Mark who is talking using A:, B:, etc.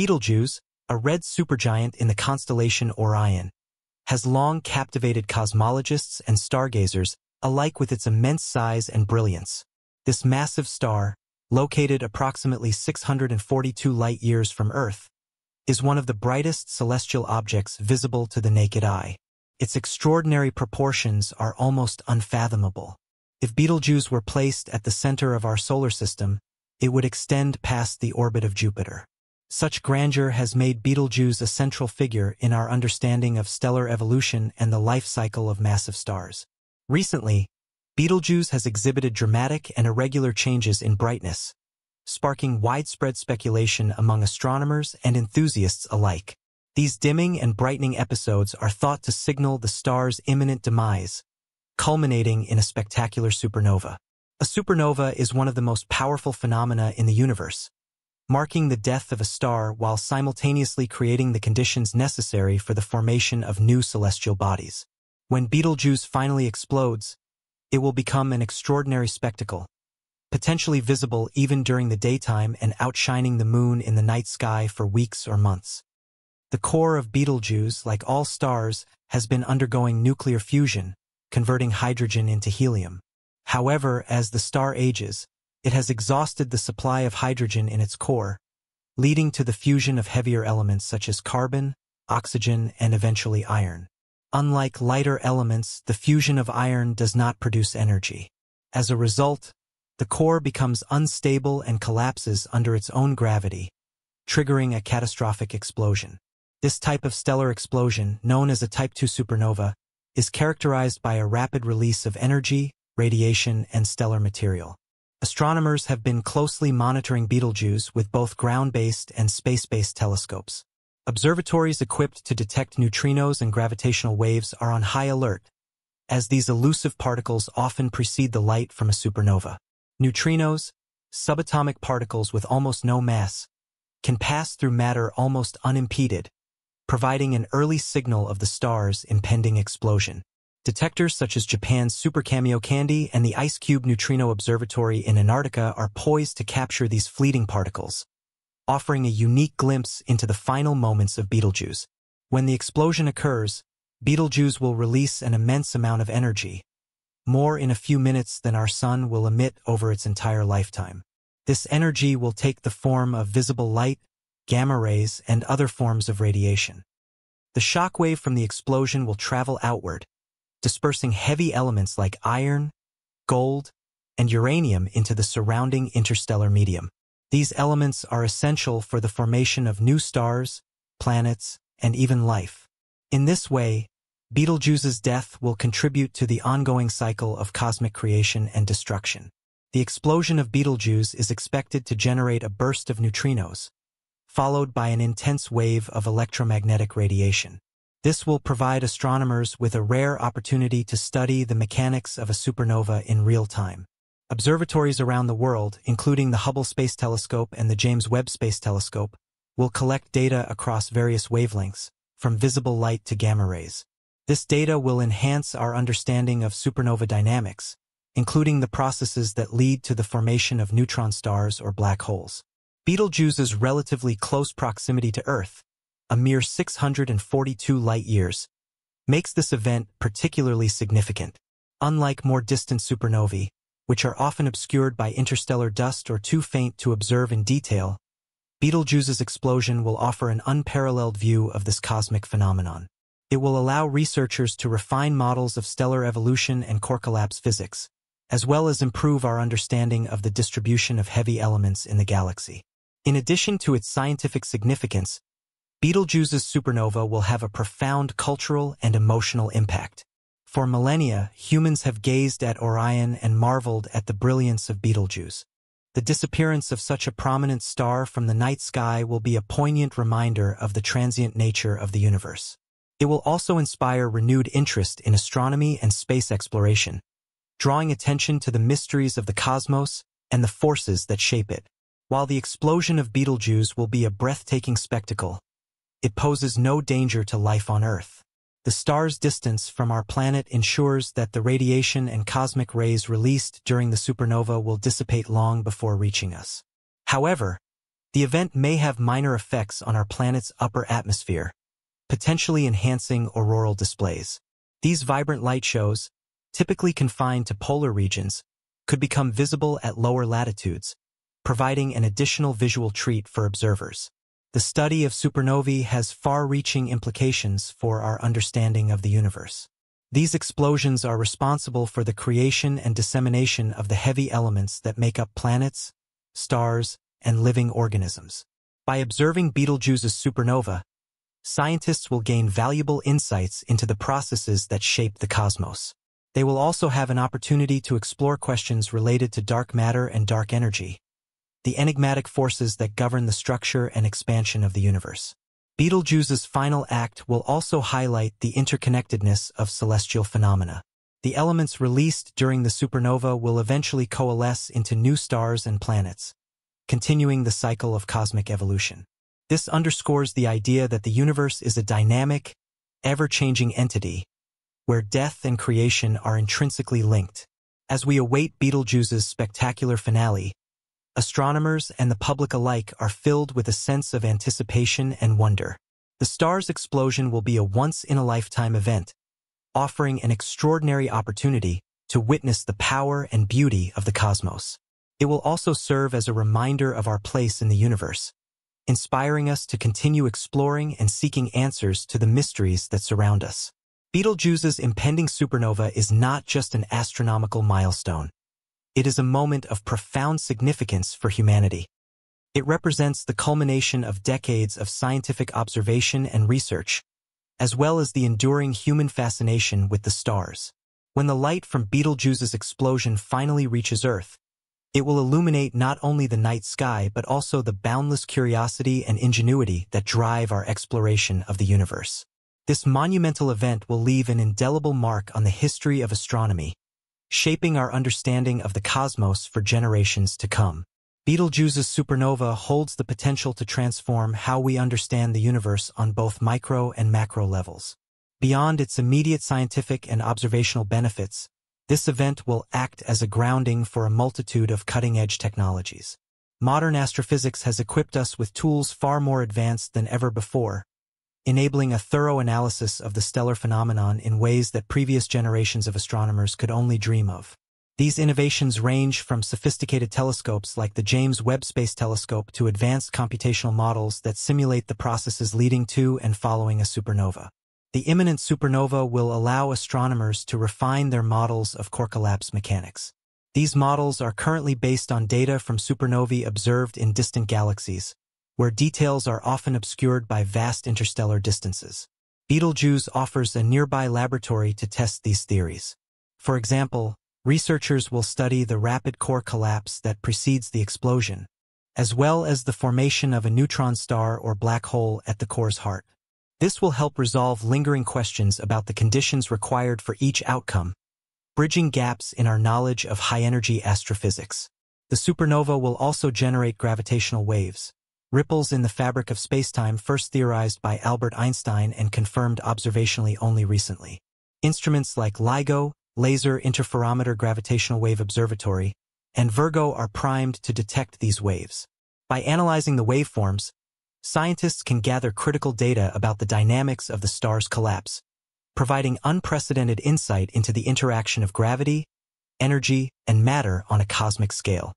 A: Betelgeuse, a red supergiant in the constellation Orion, has long captivated cosmologists and stargazers alike with its immense size and brilliance. This massive star, located approximately 642 light-years from Earth, is one of the brightest celestial objects visible to the naked eye. Its extraordinary proportions are almost unfathomable. If Betelgeuse were placed at the center of our solar system, it would extend past the orbit of Jupiter. Such grandeur has made Betelgeuse a central figure in our understanding of stellar evolution and the life cycle of massive stars. Recently, Betelgeuse has exhibited dramatic and irregular changes in brightness, sparking widespread speculation among astronomers and enthusiasts alike. These dimming and brightening episodes are thought to signal the star's imminent demise, culminating in a spectacular supernova. A supernova is one of the most powerful phenomena in the universe, marking the death of a star while simultaneously creating the conditions necessary for the formation of new celestial bodies. When Betelgeuse finally explodes, it will become an extraordinary spectacle, potentially visible even during the daytime and outshining the moon in the night sky for weeks or months. The core of Betelgeuse, like all stars, has been undergoing nuclear fusion, converting hydrogen into helium. However, as the star ages, it has exhausted the supply of hydrogen in its core, leading to the fusion of heavier elements such as carbon, oxygen, and eventually iron. Unlike lighter elements, the fusion of iron does not produce energy. As a result, the core becomes unstable and collapses under its own gravity, triggering a catastrophic explosion. This type of stellar explosion, known as a Type II supernova, is characterized by a rapid release of energy, radiation, and stellar material. Astronomers have been closely monitoring Betelgeuse with both ground-based and space-based telescopes. Observatories equipped to detect neutrinos and gravitational waves are on high alert, as these elusive particles often precede the light from a supernova. Neutrinos, subatomic particles with almost no mass, can pass through matter almost unimpeded, providing an early signal of the star's impending explosion. Detectors such as Japan's Super Kamiokande and the IceCube Neutrino Observatory in Antarctica are poised to capture these fleeting particles, offering a unique glimpse into the final moments of Betelgeuse. When the explosion occurs, Betelgeuse will release an immense amount of energy, more in a few minutes than our sun will emit over its entire lifetime. This energy will take the form of visible light, gamma rays, and other forms of radiation. The shockwave from the explosion will travel outward, dispersing heavy elements like iron, gold, and uranium into the surrounding interstellar medium. These elements are essential for the formation of new stars, planets, and even life. In this way, Betelgeuse's death will contribute to the ongoing cycle of cosmic creation and destruction. The explosion of Betelgeuse is expected to generate a burst of neutrinos, followed by an intense wave of electromagnetic radiation. This will provide astronomers with a rare opportunity to study the mechanics of a supernova in real time. Observatories around the world, including the Hubble Space Telescope and the James Webb Space Telescope, will collect data across various wavelengths, from visible light to gamma rays. This data will enhance our understanding of supernova dynamics, including the processes that lead to the formation of neutron stars or black holes. Betelgeuse's relatively close proximity to Earth, a mere 642 light-years, makes this event particularly significant. Unlike more distant supernovae, which are often obscured by interstellar dust or too faint to observe in detail, Betelgeuse's explosion will offer an unparalleled view of this cosmic phenomenon. It will allow researchers to refine models of stellar evolution and core collapse physics, as well as improve our understanding of the distribution of heavy elements in the galaxy. In addition to its scientific significance, Betelgeuse's supernova will have a profound cultural and emotional impact. For millennia, humans have gazed at Orion and marveled at the brilliance of Betelgeuse. The disappearance of such a prominent star from the night sky will be a poignant reminder of the transient nature of the universe. It will also inspire renewed interest in astronomy and space exploration, drawing attention to the mysteries of the cosmos and the forces that shape it. While the explosion of Betelgeuse will be a breathtaking spectacle, it poses no danger to life on Earth. The star's distance from our planet ensures that the radiation and cosmic rays released during the supernova will dissipate long before reaching us. However, The event may have minor effects on our planet's upper atmosphere, potentially enhancing auroral displays. These vibrant light shows, typically confined to polar regions, could become visible at lower latitudes, providing an additional visual treat for observers. The study of supernovae has far-reaching implications for our understanding of the universe. These explosions are responsible for the creation and dissemination of the heavy elements that make up planets, stars, and living organisms. By observing Betelgeuse's supernova, scientists will gain valuable insights into the processes that shape the cosmos. They will also have an opportunity to explore questions related to dark matter and dark energy, the enigmatic forces that govern the structure and expansion of the universe. Betelgeuse's final act will also highlight the interconnectedness of celestial phenomena. The elements released during the supernova will eventually coalesce into new stars and planets, continuing the cycle of cosmic evolution. This underscores the idea that the universe is a dynamic, ever-changing entity, where death and creation are intrinsically linked. As we await Betelgeuse's spectacular finale, astronomers and the public alike are filled with a sense of anticipation and wonder. The star's explosion will be a once-in-a-lifetime event, offering an extraordinary opportunity to witness the power and beauty of the cosmos. It will also serve as a reminder of our place in the universe, inspiring us to continue exploring and seeking answers to the mysteries that surround us. Betelgeuse's impending supernova is not just an astronomical milestone. It is a moment of profound significance for humanity. It represents the culmination of decades of scientific observation and research, as well as the enduring human fascination with the stars. When the light from Betelgeuse's explosion finally reaches Earth, it will illuminate not only the night sky but also the boundless curiosity and ingenuity that drive our exploration of the universe. This monumental event will leave an indelible mark on the history of astronomy, shaping our understanding of the cosmos for generations to come. Betelgeuse's supernova holds the potential to transform how we understand the universe on both micro and macro levels. Beyond its immediate scientific and observational benefits, this event will act as a grounding for a multitude of cutting-edge technologies. Modern astrophysics has equipped us with tools far more advanced than ever before, enabling a thorough analysis of the stellar phenomenon in ways that previous generations of astronomers could only dream of. These innovations range from sophisticated telescopes like the James Webb Space Telescope to advanced computational models that simulate the processes leading to and following a supernova. The imminent supernova will allow astronomers to refine their models of core collapse mechanics. These models are currently based on data from supernovae observed in distant galaxies, where details are often obscured by vast interstellar distances. Betelgeuse offers a nearby laboratory to test these theories. For example, researchers will study the rapid core collapse that precedes the explosion, as well as the formation of a neutron star or black hole at the core's heart. This will help resolve lingering questions about the conditions required for each outcome, bridging gaps in our knowledge of high-energy astrophysics. The supernova will also generate gravitational waves, ripples in the fabric of spacetime first theorized by Albert Einstein and confirmed observationally only recently. Instruments like LIGO, Laser Interferometer Gravitational Wave Observatory, and Virgo are primed to detect these waves. By analyzing the waveforms, scientists can gather critical data about the dynamics of the star's collapse, providing unprecedented insight into the interaction of gravity, energy, and matter on a cosmic scale.